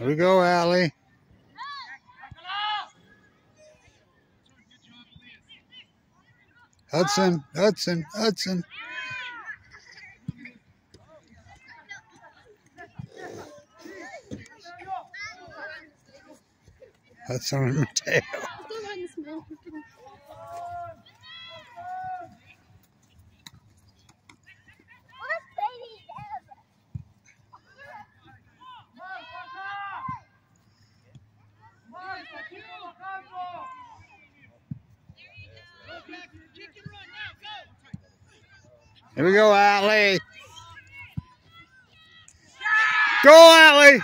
Here we go, Allie. Hudson, Hudson, Hudson. Hudson and Mateo. Here we go, Allie. Go, Allie.